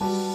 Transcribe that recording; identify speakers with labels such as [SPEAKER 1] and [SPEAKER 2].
[SPEAKER 1] う